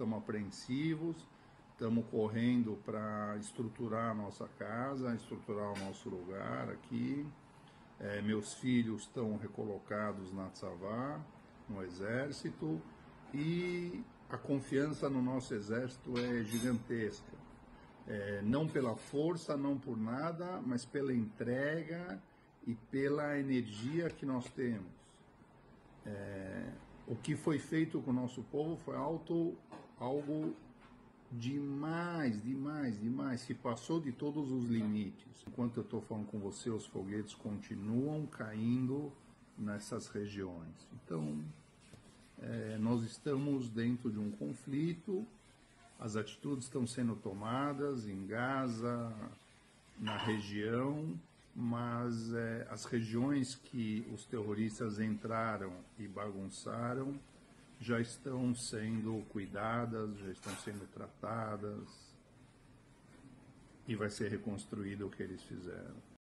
estamos apreensivos, estamos correndo para estruturar a nossa casa, estruturar o nosso lugar aqui. É, meus filhos estão recolocados na Tzavá, no exército, e a confiança no nosso exército é gigantesca. É, não pela força, não por nada, mas pela entrega e pela energia que nós temos. É, o que foi feito com o nosso povo foi alto, algo demais, demais, demais, se passou de todos os limites. Enquanto eu estou falando com você, os foguetes continuam caindo nessas regiões. Então, é, nós estamos dentro de um conflito, as atitudes estão sendo tomadas em Gaza, na região, mas é, as regiões que os terroristas entraram e bagunçaram já estão sendo cuidadas, já estão sendo tratadas e vai ser reconstruído o que eles fizeram.